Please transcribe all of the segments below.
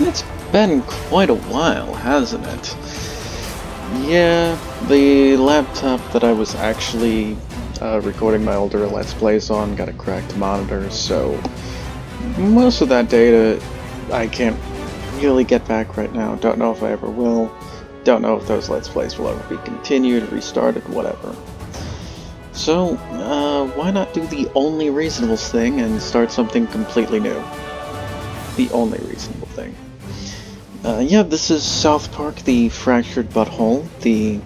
It's been quite a while, hasn't it? Yeah, the laptop that I was actually uh, recording my older Let's Plays on got a cracked monitor, so most of that data I can't really get back right now. Don't know if I ever will. Don't know if those Let's Plays will ever be continued, restarted, whatever. So, uh, why not do the only reasonable thing and start something completely new? The only reasonable thing. Uh, yeah, this is South Park, The Fractured But Whole. The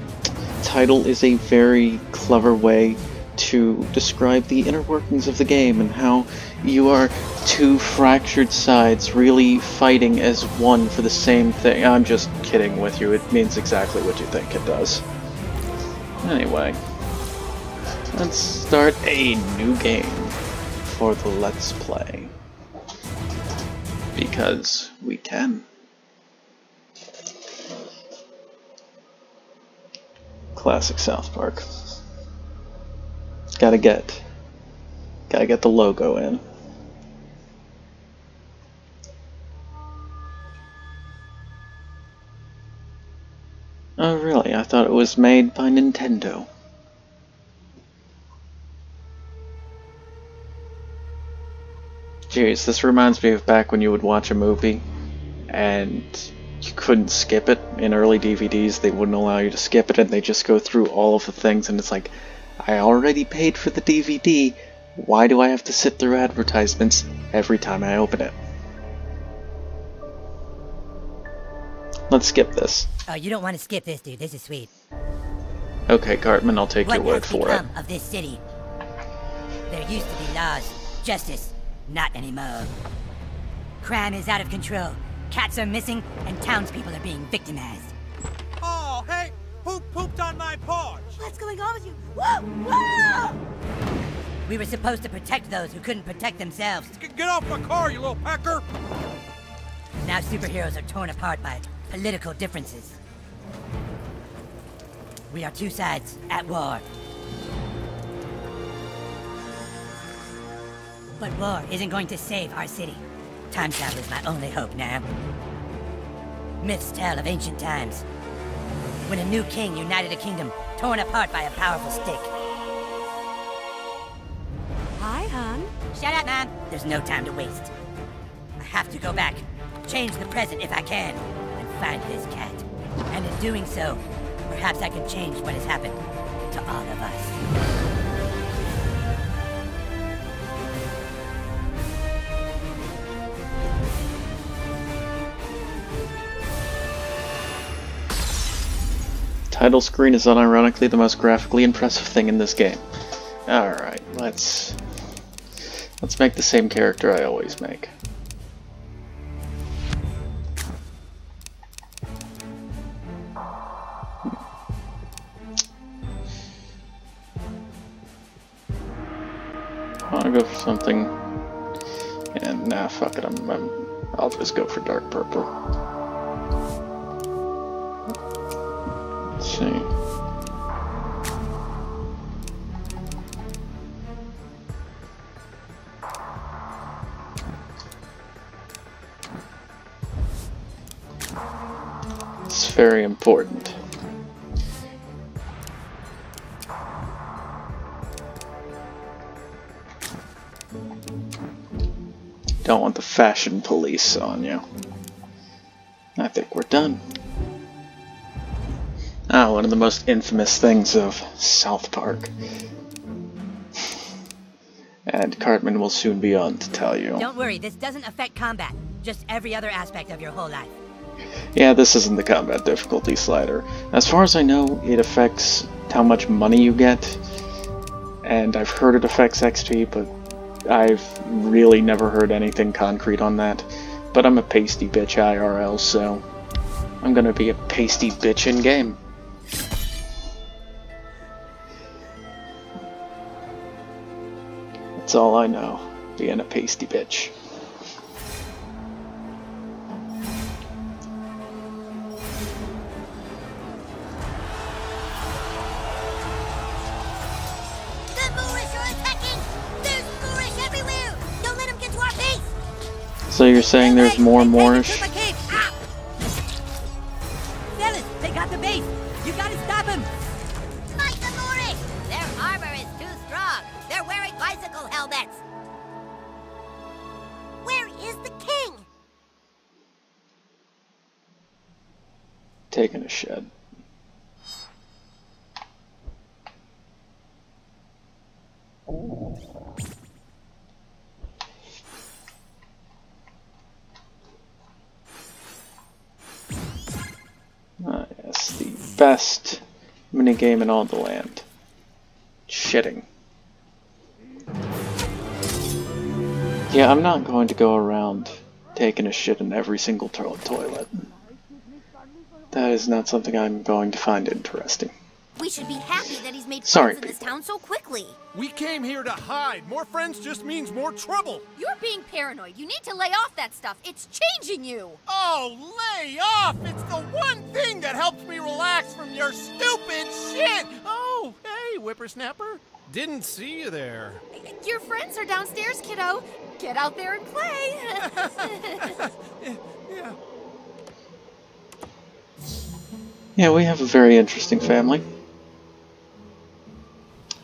title is a very clever way to describe the inner workings of the game and how you are two fractured sides really fighting as one for the same thing. I'm just kidding with you, it means exactly what you think it does. Anyway, let's start a new game for the Let's Play. Because we can. Classic South Park. Gotta get, gotta get the logo in. Oh really? I thought it was made by Nintendo. Jeez, this reminds me of back when you would watch a movie and you couldn't skip it. In early DVDs, they wouldn't allow you to skip it and they just go through all of the things and it's like, I already paid for the DVD. Why do I have to sit through advertisements every time I open it? Let's skip this. Oh, you don't want to skip this, dude. This is sweet. Okay, Cartman, I'll take what your word for it. of this city? There used to be laws, justice, not anymore. Crime is out of control. Cats are missing, and townspeople are being victimized. Oh, hey, who pooped on my porch? What's going on with you? Whoa! Whoa! We were supposed to protect those who couldn't protect themselves. Get off my car, you little pecker! Now superheroes are torn apart by political differences. We are two sides at war. But war isn't going to save our city. Time travel is my only hope now. Myths tell of ancient times. When a new king united a kingdom torn apart by a powerful stick. Hi, hon. Shut up, Mom! There's no time to waste. I have to go back, change the present if I can, and find this cat. And in doing so, perhaps I can change what has happened to all of us. Title screen is unironically the most graphically impressive thing in this game. Alright, let's... Let's make the same character I always make. I'll go for something... And nah, fuck it, I'm, I'm, I'll just go for dark purple. It's very important. Don't want the fashion police on you. I think we're done. One of the most infamous things of South Park. And Cartman will soon be on to tell you. Don't worry, this doesn't affect combat, just every other aspect of your whole life. Yeah, this isn't the combat difficulty slider. As far as I know, it affects how much money you get, and I've heard it affects XP, but I've really never heard anything concrete on that. But I'm a pasty bitch IRL, so I'm gonna be a pasty bitch in game. That's all I know, being a pasty bitch. The Moorish are attacking! There's Moorish everywhere! Don't let them get to our base! So you're saying there's more Moorish? Taking a shed. Ah, yes, the best minigame in all the land. Shitting. Yeah, I'm not going to go around taking a shit in every single to toilet. That is not something I'm going to find interesting. We should be happy that he's made Sorry, friends in this town so quickly. We came here to hide. More friends just means more trouble. You're being paranoid. You need to lay off that stuff. It's changing you. Oh, lay off! It's the one thing that helps me relax from your stupid shit! Oh, hey, whippersnapper. Didn't see you there. Your friends are downstairs, kiddo. Get out there and play. Yeah. Yeah, we have a very interesting family.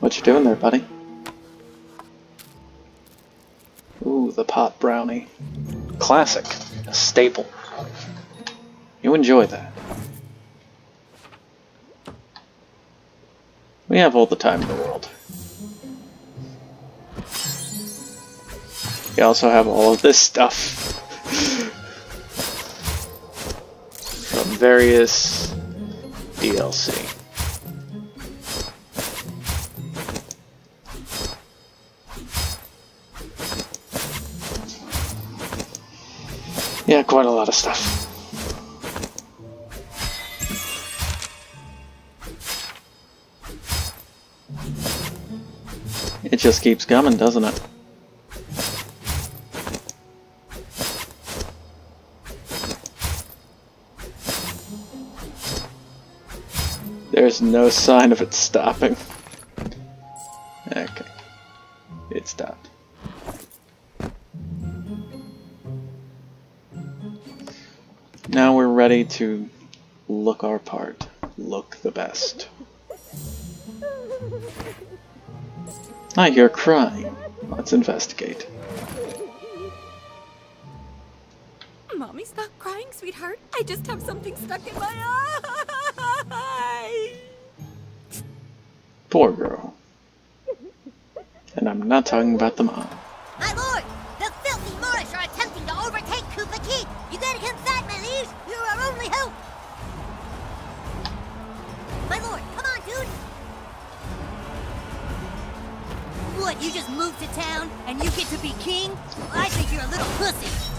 What you doing there, buddy? Ooh, the pot brownie. Classic. A staple. You enjoy that. We have all the time in the world. We also have all of this stuff. From various DLC. Yeah, quite a lot of stuff. It just keeps coming, doesn't it? There's no sign of it stopping. Okay. It stopped. Now we're ready to look our part. Look the best. I hear crying. Let's investigate. Mommy, stop crying, sweetheart. I just have something stuck in my eye. Poor girl. And I'm not talking about the mom. My lord, the filthy Moorish are attempting to overtake Kupa Keep. You gotta come back, my liege. You're our only hope. My lord, come on, dude. What, you just moved to town and you get to be king? I think you're a little pussy.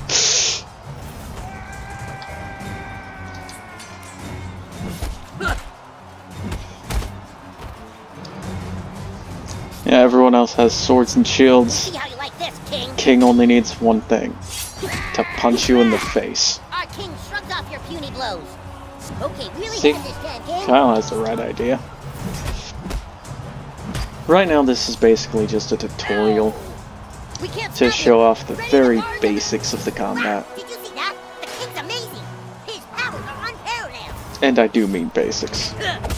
Yeah, everyone else has swords and shields. See how you like this, king. King only needs one thing. To punch you in the face. Our king shrugs off your puny blows. Okay, really See? had this time, king. Kyle has the right idea. Right now this is basically just a tutorial to show him. off the Ready very basics of the combat. Wow, did you see that? The king's amazing. His powers are unparalleled. And I do mean basics. Ugh,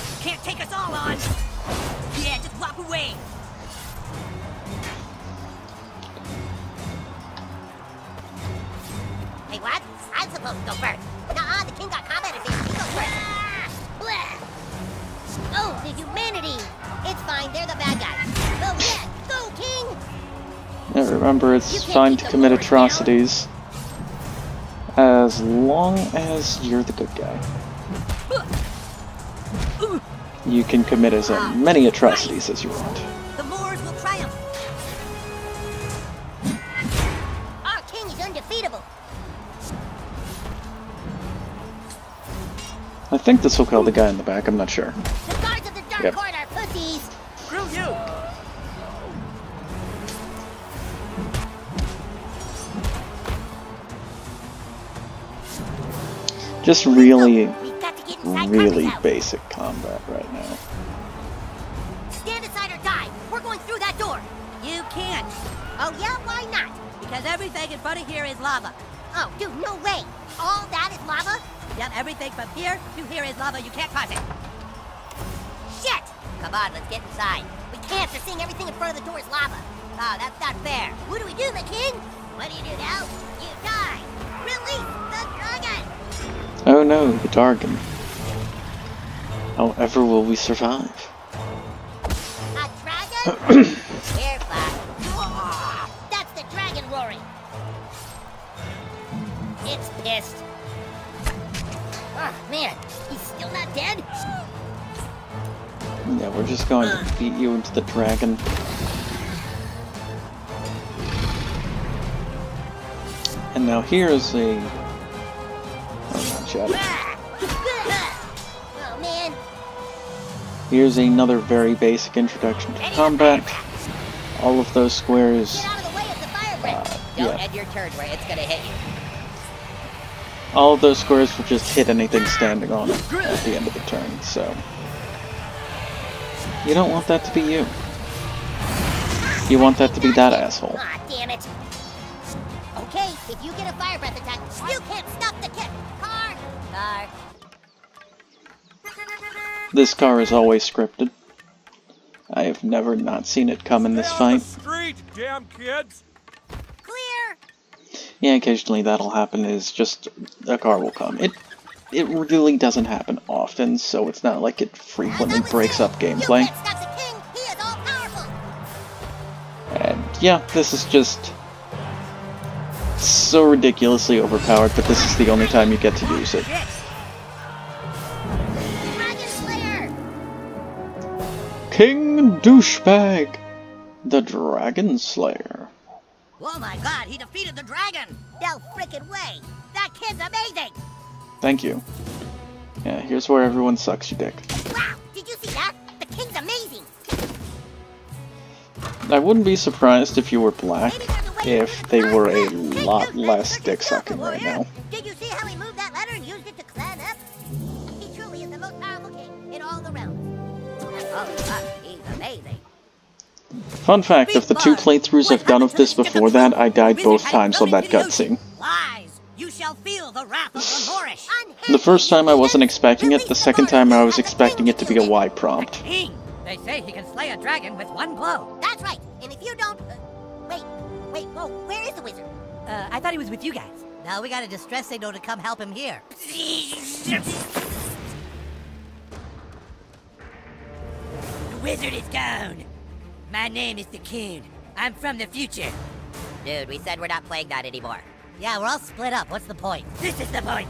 remember, fine to commit atrocities as long as you're the good guy. You can commit as ah. many atrocities as you want. The Moors will triumph. Our king is undefeatable. I think this will kill the guy in the back, I'm not sure. The guards of the Dark Yep. Just really, We've got to get inside really basic combat right now. Stand aside or die. We're going through that door. You can't, Oh yeah, why not? because everything in front of here is lava. Oh, dude, no way. All that is lava? Yep, everything from here to here is lava. You can't cross it. Shit! Come on, let's get inside. We can't. They're seeing everything in front of the door is lava. Oh, that's not fair. What do we do, the king? What do you do now? You die. Release. Oh no, the Dargon. However will we survive? A dragon? That's the dragon roaring. It's pissed. Oh, man. He's still not dead? Yeah, we're just going to ah. beat you into the dragon. And now here's a... Man. Here's another very basic introduction to combat. All of those squares, Get out of the way of the fire breath. uh, yeah, end your turn where it's gonna hit you. all of those squares will just hit anything standing on it at the end of the turn, so... You don't want that to be you. You want that to be that asshole. Ah, damn it. Okay, if you get a fire breath attack, you can't stop the kick. Car. Car. This car is always scripted. I have never not seen it come in this fight. street, damn kids! Clear. Yeah, occasionally that'll happen is just a car will come. It it really doesn't happen often, so it's not like it frequently breaks up gameplay. You can't stop the king. He is all powerful. And yeah, this is just so ridiculously overpowered, but this is the only time you get to use it. King Douchebag, the Dragon Slayer. Oh my god, he defeated the dragon! No frickin' way. That kid's amazing. Thank you. Yeah, here's where everyone sucks you dick. Wow. Did you see that? The king's amazing. I wouldn't be surprised if you were black Maybe there's a way if they were a lot less dick sucking right now. Did you see how he moved that ladder and used it to climb up? He truly is the most powerful king in all the realms. Oh. He's amazing. Fun fact, of the two playthroughs I've done of this before that, I died both times on that cutscene. Lies! You shall feel the wrath of the Moorish! The first time I wasn't expecting it, the second time I was expecting it to be a Y prompt. King! They say he can slay a dragon with one blow. That's right. And if you don't... Uh, wait, wait, whoa, where is the wizard? Uh, I thought he was with you guys. Now we got a distress signal to come help him here. The wizard is gone. My name is the Coon. I'm from the future. Dude, we said we're not playing that anymore. Yeah, we're all split up. What's the point? This is the point.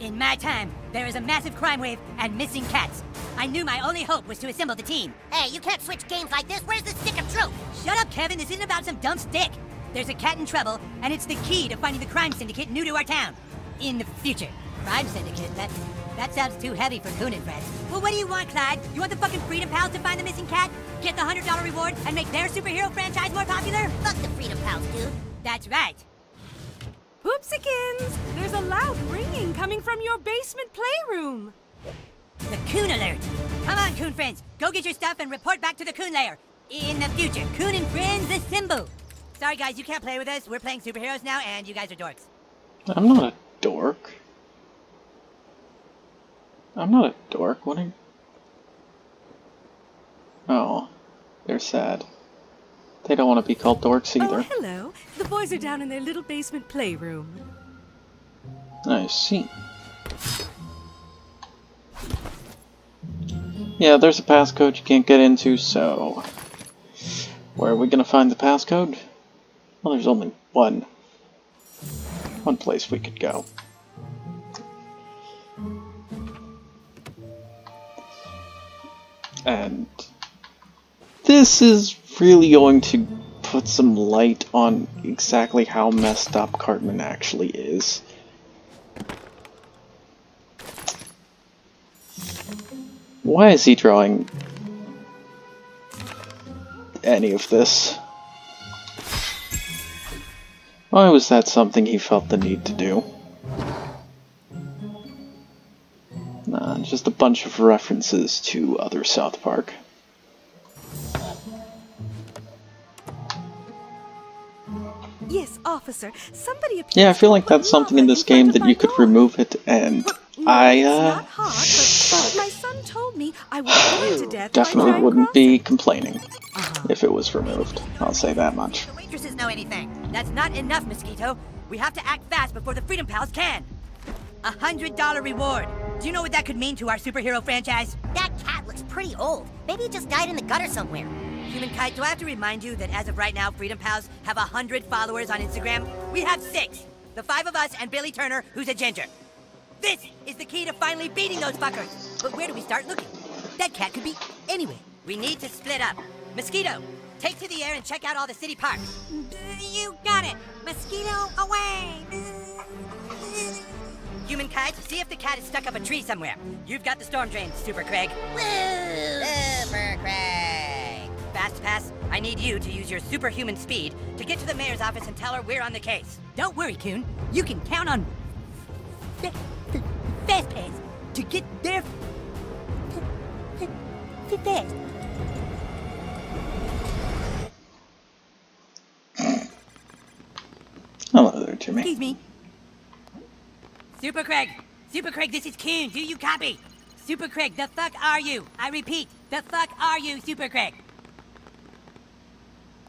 In my time, there is a massive crime wave and missing cats. I knew my only hope was to assemble the team. Hey, you can't switch games like this. Where's the stick of truth? Shut up, Kevin. This isn't about some dumb stick. There's a cat in trouble, and it's the key to finding the crime syndicate new to our town. In the future. Crime syndicate? That that sounds too heavy for Coon and friends. Well, what do you want, Clyde? You want the fucking Freedom Pals to find the missing cat? Get the $100 reward and make their superhero franchise more popular? Fuck the Freedom Pals, dude. That's right. Poopsikins! There's a loud ringing coming from your basement playroom. The Coon Alert. Come on, Coon friends. Go get your stuff and report back to the Coon Lair. In the future, Coon and friends assemble. Sorry, guys, you can't play with us. We're playing superheroes now, and you guys are dorks. I'm not a dork. I'm not a dork. What are you... Oh, they're sad. They don't want to be called dorks either. Oh, either. hello. The boys are down in their little basement playroom. I see. Yeah, there's a passcode you can't get into, so... Where are we gonna find the passcode? Well, there's only one. One place we could go. And... This is really going to put some light on exactly how messed up Cartman actually is. Why is he drawing any of this? Why was that something he felt the need to do? Nah, just a bunch of references to other South Park. Officer. Somebody appears Yeah, I feel like that's something in this game that you could door. remove it and No, I, it's uh... not hard, but, but my son told me I would to death. Definitely wouldn't be complaining if it was removed. I'll say that much. The waitresses know anything. That's not enough, Mosquito. We have to act fast before the Freedom Pals can. A hundred dollar reward. Do you know what that could mean to our superhero franchise? That cat looks pretty old. Maybe it just died in the gutter somewhere. Human Kite, do I have to remind you that as of right now, Freedom Pals have a hundred followers on Instagram? We have six. The five of us and Billy Turner, who's a ginger. This is the key to finally beating those fuckers. But where do we start looking? That cat could be anywhere. We need to split up. Mosquito, take to the air and check out all the city parks. You got it. Mosquito away. Human Kite, see if the cat is stuck up a tree somewhere. You've got the storm drain, Super Craig. Woo! Super Craig! Fast Pass, I need you to use your superhuman speed to get to the mayor's office and tell her we're on the case. Don't worry, Coon. You can count on Fa- Fa- Fast Pass to get there f- f- fast. Hello there, Jimmy. Excuse me. Super Craig! Super Craig, this is Coon. Do you copy? Super Craig, the fuck are you? I repeat, the fuck are you, Super Craig?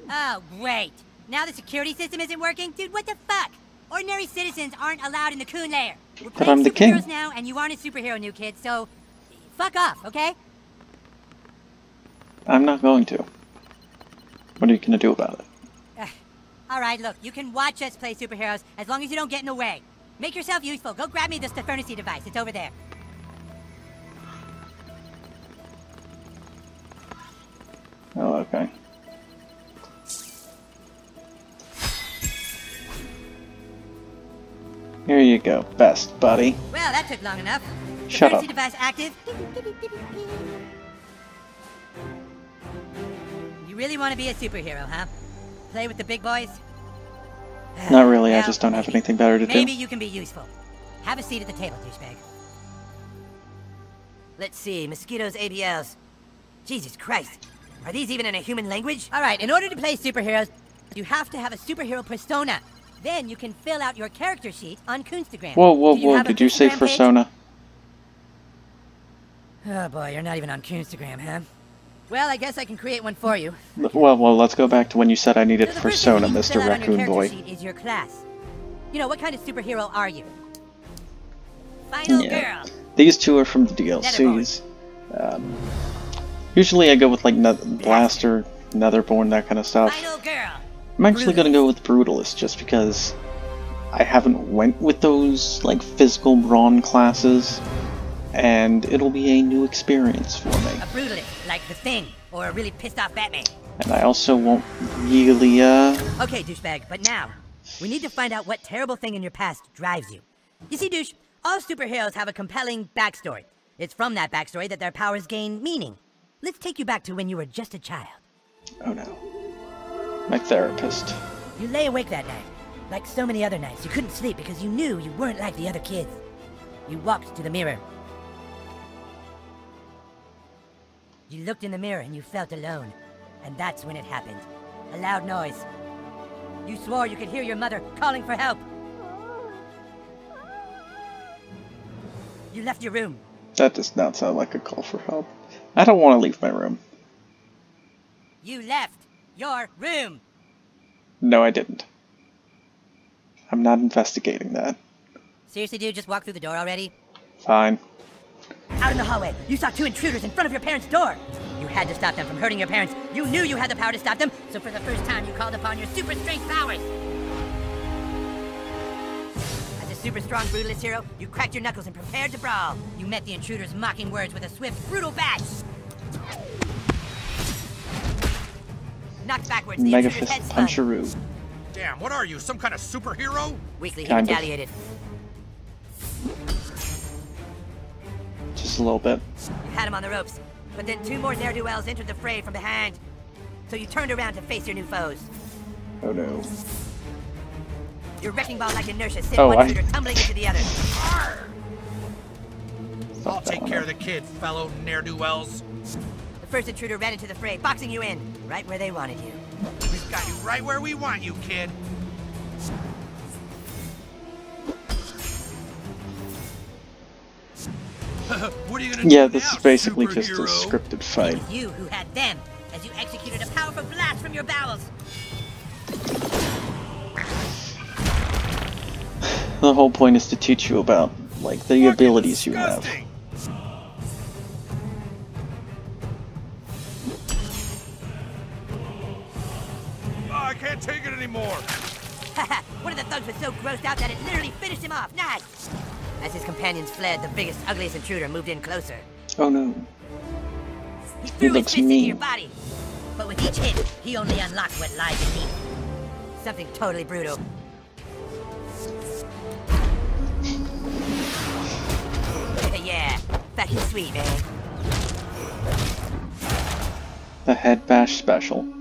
Oh, great. Now the security system isn't working? Dude, what the fuck? Ordinary citizens aren't allowed in the Coon lair. We're playing I'm the king. superheroes now, and you aren't a superhero, new kid, so fuck off, okay? I'm not going to. What are you gonna do about it? All right, look, you can watch us play superheroes as long as you don't get in the way. Make yourself useful. Go grab me the Stefernacy device. It's over there. Oh, okay. Here you go, best buddy. Well, that took long enough. Shut up. device active. You really want to be a superhero, huh? Play with the big boys? Not really, I just don't have anything better to Maybe do. Maybe you can be useful. Have a seat at the table, douchebag. Let's see, mosquitoes, ABLs. Jesus Christ. Are these even in a human language? All right, in order to play superheroes, you have to have a superhero persona. Then you can fill out your character sheet on Coonstagram. Whoa, whoa, Do you whoa, did you say persona? Oh boy, you're not even on Coonstagram, huh? Well, I guess I can create one for you. Well, well, let's go back to when you said I needed So the first thing persona, you need to Mr. fill out on your Raccoon character Boy. sheet is your class. You know, what kind of superhero are you? Final Yeah. girl. These two are from the DLCs. Um, usually I go with like ne- Blaster, Netherborn, that kind of stuff. Final girl. I'm actually gonna go with Brutalist just because I haven't went with those like physical brawn classes, and it'll be a new experience for me. A brutalist, like the Thing, or a really pissed off Batman. And I also won't really uh Okay, douchebag, but now, we need to find out what terrible thing in your past drives you. You see, douche, all superheroes have a compelling backstory. It's from that backstory that their powers gain meaning. Let's take you back to when you were just a child. oh no. My therapist. You lay awake that night. Like so many other nights, you couldn't sleep because you knew you weren't like the other kids. You walked to the mirror. You looked in the mirror and you felt alone. And that's when it happened. A loud noise. You swore you could hear your mother calling for help. You left your room. That does not sound like a call for help. I don't want to leave my room. You left your room. No, I didn't. I'm not investigating that. Seriously, dude, just walk through the door already? Fine. Out in the hallway, you saw two intruders in front of your parents' door. You had to stop them from hurting your parents. You knew you had the power to stop them, so for the first time, you called upon your super strength powers. As a super strong brutalist hero, you cracked your knuckles and prepared to brawl. You met the intruders' mocking words with a swift, brutal bash. Knocked backwards, the Mega Fist. Puncheroo. Damn, what are you, some kind of superhero? Weakly, he Kind of. retaliated. Just a little bit. You had him on the ropes, but then two more ne'er-do-wells entered the fray from behind. So you turned around to face your new foes. Oh no. Your wrecking ball like inertia sent Oh, one I- intruder tumbling into the other. I'll take care of the kid, fellow ne'er-do-wells. The first intruder ran into the fray, boxing you in, right where they wanted you. We've got you right where we want you, kid. what are you gonna Yeah, do this now, is basically just a scripted fight. You who had them, as you executed a powerful blast from your bowels. The whole point is to teach you about, like, the Fucking abilities you have. disgusting. Oh, anymore. One of the thugs was so grossed out that it literally finished him off. Nice! As his companions fled, the biggest, ugliest intruder moved in closer. Oh no. He threw his looks fist into mean. your body. But with each hit, he only unlocked what lies beneath. Something totally brutal. yeah, fucking sweet, man. The head bash special.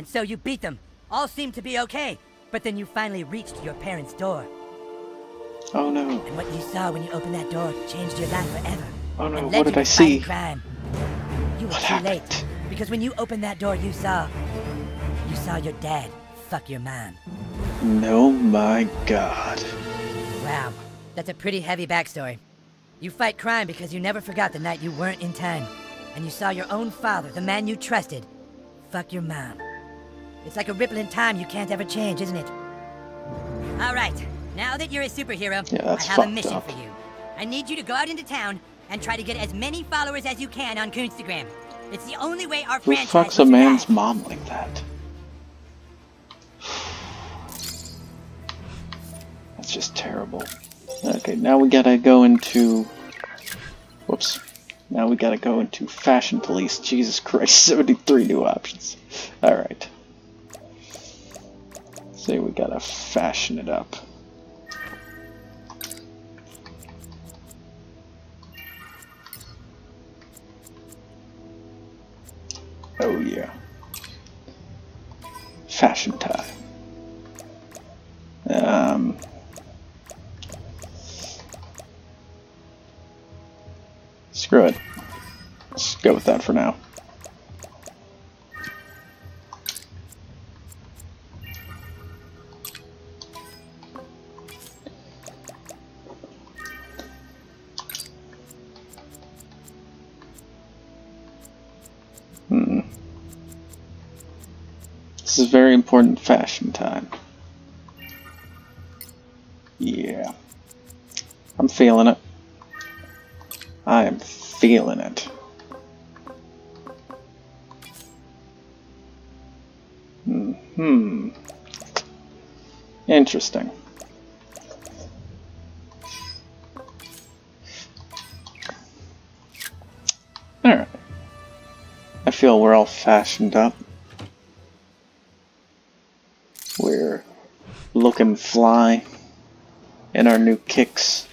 And so you beat them. All seemed to be okay. But then you finally reached your parents' door. Oh no. And what you saw when you opened that door changed your life forever. Oh no, what did I see? Crime. You were What too late. happened? Because when you opened that door, you saw. You saw your dad fuck your mom. No, my god. Wow, that's a pretty heavy backstory. You fight crime because you never forgot the night you weren't in time. And you saw your own father, the man you trusted, fuck your mom. It's like a ripple in time you can't ever change, isn't it? Alright, now that you're a superhero, Yeah, I have a mission up. for you. I need you to go out into town and try to get as many followers as you can on Coonstagram. It's the only way our Who franchise fucks a man's mom like that? That's just terrible. Okay, now we gotta go into. Whoops. Now we gotta go into Fashion Police. Jesus Christ, 73 new options. Alright. Say we gotta fashion it up. Oh yeah. Fashion time. Um, screw it. Let's go with that for now. This is very important fashion time. Yeah. I'm feeling it. I am feeling it. Hmm. Interesting. Alright. I feel we're all fashioned up. We're looking fly in our new kicks.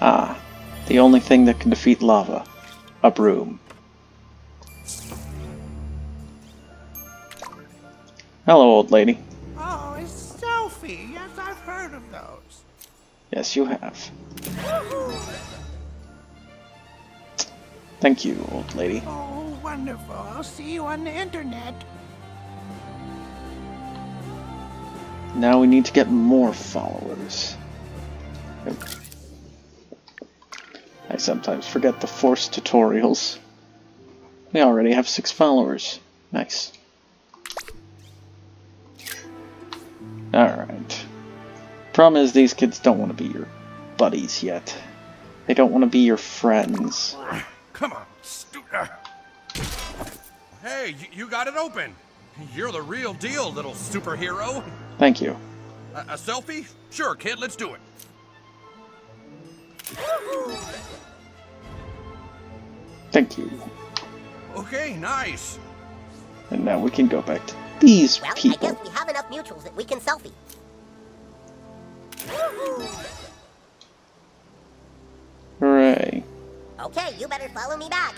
Ah, the only thing that can defeat lava. A broom. Hello, old lady. Oh, it's Sophie. Yes, I've heard of those. Yes, you have. Thank you, old lady. Oh, wonderful. I'll see you on the internet. Now we need to get more followers. I sometimes forget the force tutorials. We already have six followers. Nice. Alright. Problem is, these kids don't want to be your buddies yet. They don't want to be your friends. Come on, stu- uh. Hey, you got it open. You're the real deal, little superhero. Thank you. A, a selfie? Sure, kid, let's do it. Thank you. Okay, nice. And now we can go back to these Well, I guess we have enough mutuals that we can selfie. Hooray. Okay, you better follow me back.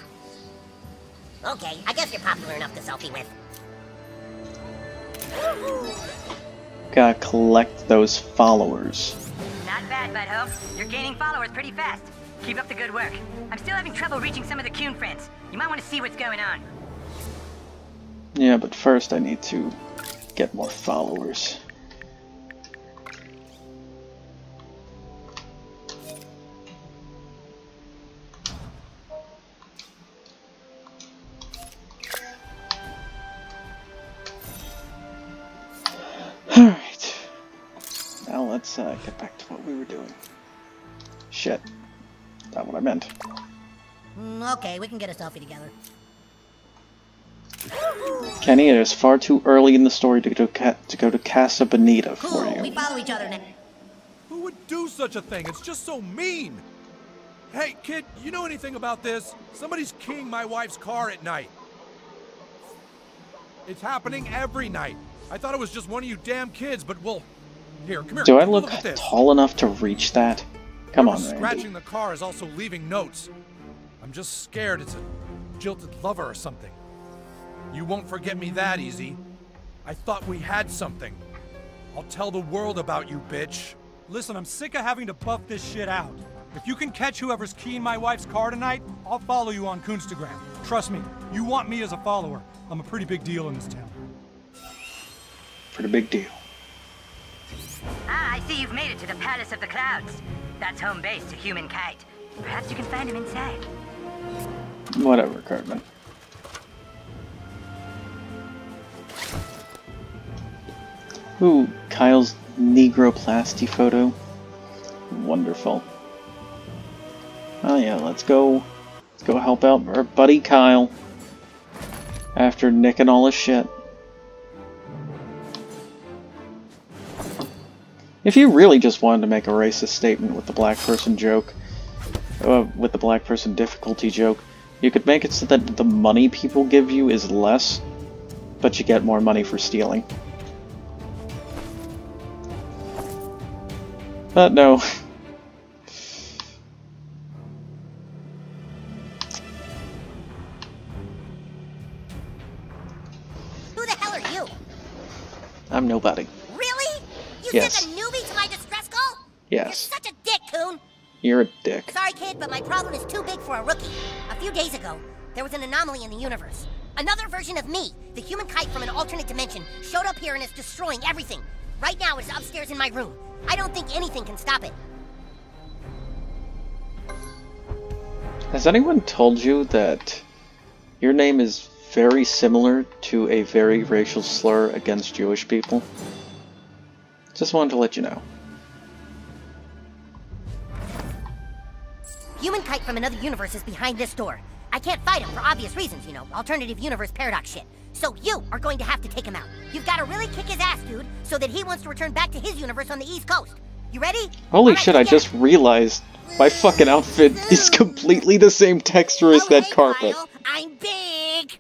Okay, I guess you're popular enough to selfie with. Gotta collect those followers. Not bad, Butthole. You're gaining followers pretty fast. Keep up the good work. I'm still having trouble reaching some of the Coon friends. You might want to see what's going on. Yeah, but first I need to get more followers. Doing. Shit. Not what I meant. Mm, okay, we can get a selfie together. Kenny, it is far too early in the story to go to, Ca- to, go to Casa Bonita for Cool, we follow each other now. Who would do such a thing? It's just so mean. Hey, kid, you know anything about this? Somebody's keying my wife's car at night. It's happening every night. I thought it was just one of you damn kids, but well, here, come here. Do I a look tall enough to reach that? Come on, Randy. Scratching the car is also leaving notes. I'm just scared it's a jilted lover or something. You won't forget me that easy. I thought we had something. I'll tell the world about you, bitch. Listen, I'm sick of having to buff this shit out. If you can catch whoever's keying my wife's car tonight, I'll follow you on Coonstagram. Trust me, you want me as a follower. I'm a pretty big deal in this town. Pretty big deal. I see you've made it to the Palace of the Clouds. That's home base to Human Kite. Perhaps you can find him inside. Whatever, Cartman. Ooh, Kyle's negroplasty photo. Wonderful. Oh yeah, let's go. Let's go help out our buddy Kyle. After nicking all his shit. If you really just wanted to make a racist statement with the black person joke, uh, with the black person difficulty joke, you could make it so that the money people give you is less, but you get more money for stealing. But no. Who the hell are you? I'm nobody. Really? You Yes. Yes. You're such a dick, Coon. You're a dick. Sorry, kid, but my problem is too big for a rookie. A few days ago, there was an anomaly in the universe. Another version of me, the human kite from an alternate dimension, showed up here and is destroying everything. Right now, it's upstairs in my room. I don't think anything can stop it. Has anyone told you that your name is very similar to a very racial slur against Jewish people? Just wanted to let you know. Human kite from another universe is behind this door. I can't fight him for obvious reasons, you know, alternative universe paradox shit. So you are going to have to take him out. You've got to really kick his ass, dude, so that he wants to return back to his universe on the East Coast. You ready? Holy right, shit, I just realized my fucking outfit is completely the same texture as Oh, that hey, carpet. Kyle, I'm big.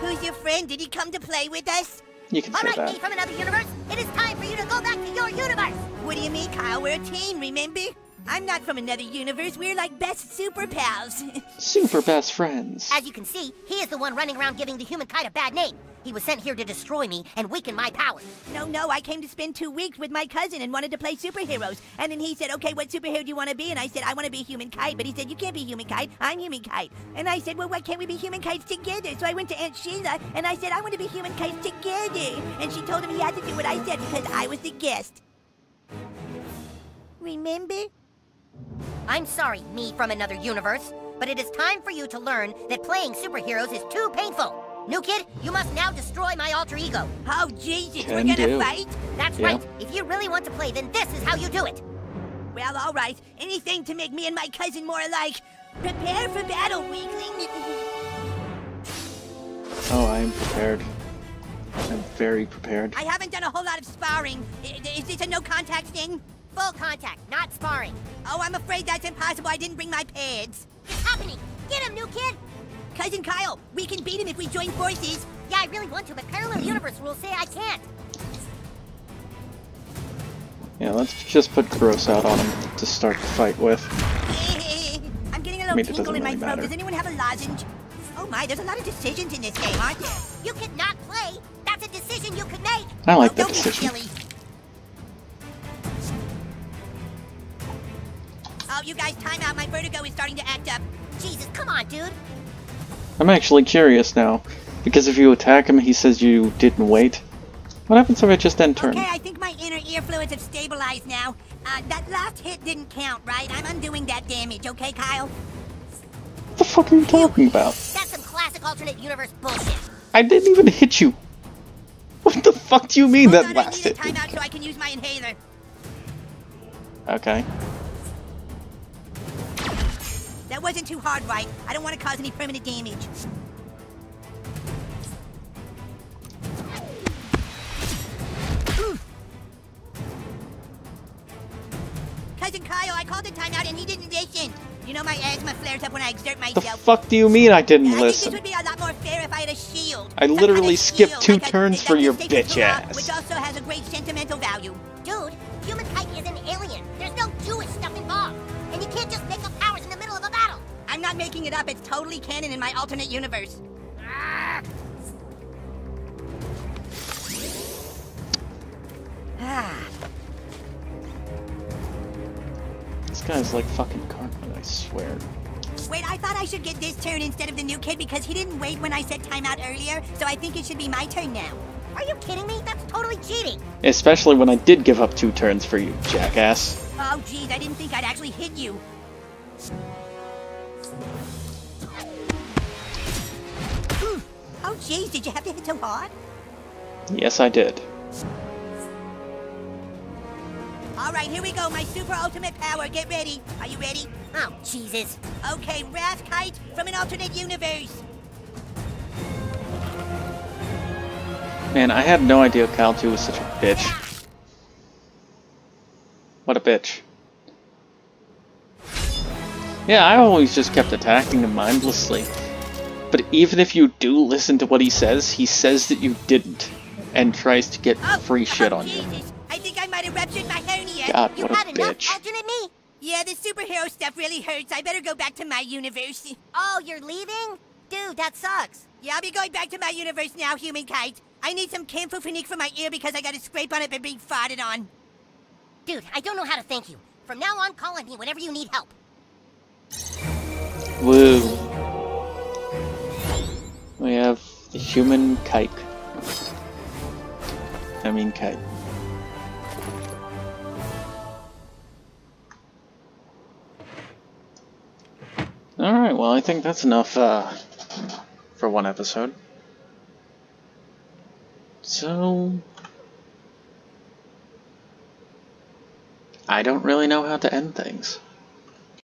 Who's your friend? Did he come to play with us? You can All say right, me from another universe. It is time for you to go back to your universe. What do you mean, Kyle? We're a team, remember? I'm not from another universe. We're like best super pals. Super best friends. As you can see, he is the one running around giving the human kite a bad name. He was sent here to destroy me and weaken my powers. no, no, I came to spend two weeks with my cousin and wanted to play superheroes. And then he said, okay, what superhero do you want to be? And I said, I want to be human kite. But he said, you can't be human kite. I'm human kite. And I said, well, why can't we be human kites together? So I went to Aunt Sheila and I said, I want to be human kites together. And she told him he had to do what I said because I was the guest. Remember? I'm sorry, me from another universe, but it is time for you to learn that playing superheroes is too painful. New kid, you must now destroy my alter ego. Oh, Jesus, Can we're gonna do. fight? That's Yeah. right. If you really want to play, then this is how you do it. Well, all right. Anything to make me and my cousin more alike. Prepare for battle, weakling. Oh, I am prepared. I'm very prepared. I haven't done a whole lot of sparring. Is this a no contact thing? Full contact, not sparring. Oh, I'm afraid that's impossible. I didn't bring my pads. It's happening. Get him, new kid. Cousin Kyle, we can beat him if we join forces. Yeah, I really want to, but parallel universe rules say I can't. Yeah, let's just put Gross out on him to start the fight with. I'm getting a I little mean, it tingle in my really throat. matter. Does anyone have a lozenge? Oh my, there's a lot of decisions in this game, aren't there? You could not play. That's a decision you could make. I like Oh, that decision. Oh, you guys, time out. My vertigo is starting to act up. Jesus, come on, dude. I'm actually curious now, because if you attack him, he says you didn't wait. What happens if I just end turn? Okay, I think my inner ear fluids have stabilized now. Uh, that last hit didn't count, right? I'm undoing that damage, okay, Kyle? What the fuck are you talking about? That's some classic alternate universe bullshit. I didn't even hit you. What the fuck do you mean Hold that on, I need a That wasn't too hard, right? I don't want to cause any permanent damage. Cousin Kyle, I called a timeout and he didn't listen. You know my asthma flares up when I exert myself. The fuck do you mean I didn't I think this listen? would be a lot more fair if I had a shield. I literally skipped two like turns for your bitch ass. Which also has a great sentimental value. Dude, human kite not making it up. It's totally canon in my alternate universe. Ah. This guy's like fucking Cartman, I swear. Wait, I thought I should get this turn instead of the new kid because he didn't wait when I said timeout earlier, so I think it should be my turn now. Are you kidding me? That's totally cheating. Especially when I did give up two turns for you, jackass. Oh, geez, I didn't think I'd actually hit you. Oh, jeez, did you have to hit so hard? Yes, I did. All right, here we go. My super ultimate power. Get ready. Are you ready? Oh, Jesus. Okay, Wrath Kite from an alternate universe. Man, I had no idea Kyle 2 was such a bitch. What a bitch. Yeah, I always just kept attacking him mindlessly. But even if you do listen to what he says, he says that you didn't. And tries to get Oh, free shit oh, on you. Jesus. I think I might have ruptured my hernia. God, You what a had enough bitch. alternate me? Yeah, the superhero stuff really hurts. I better go back to my universe. Oh, you're leaving? Dude, that sucks. Yeah, I'll be going back to my universe now, human kite. I need some Campho-Phenique for my ear because I got a scrape on it by being farted on. Dude, I don't know how to thank you. From now on, call on me whenever you need help. Woo. We have the human kite. I mean kite. Alright, well I think that's enough uh, for one episode. So... I don't really know how to end things.